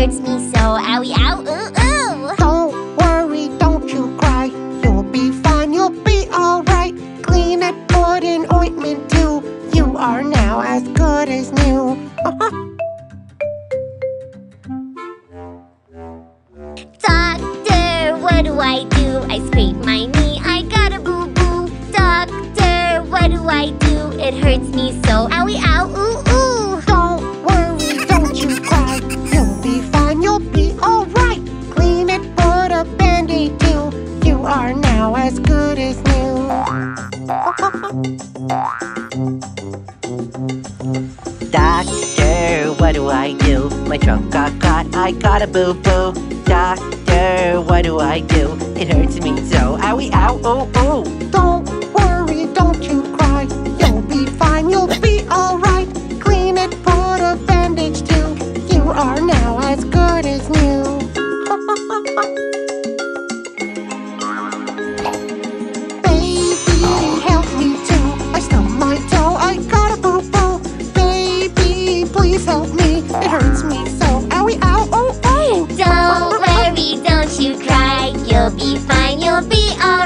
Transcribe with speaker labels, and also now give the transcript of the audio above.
Speaker 1: hurts me so, owie, ow, ooh, ooh.
Speaker 2: It, put in ointment too. You are now as good as new.
Speaker 1: Doctor, what do I do? I scrape my knee, I got a boo boo. Doctor, what do I do? It hurts me so, owie, ow, ooh, ooh.
Speaker 2: Don't worry, don't you cry. You'll be fine, you'll be alright. Clean it, put a band-aid too. You are now as good as new.
Speaker 3: Doctor, what do I do? My trunk got caught, I got a boo boo. Doctor, what do I do? It hurts me so. Owie, ow, oh, oh.
Speaker 2: please help me. It hurts me so. Owie, ow, oh, oh.
Speaker 1: Don't worry, don't you cry. You'll be fine, you'll be alright.